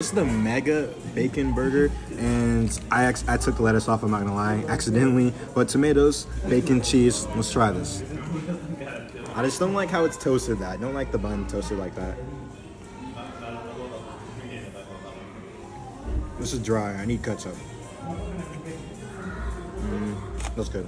It's the mega bacon burger, and I I took the lettuce off. I'm not gonna lie, accidentally. But tomatoes, bacon, cheese. Let's try this. I just don't like how it's toasted. That I don't like the bun toasted like that. This is dry. I need ketchup. Mm, that's good.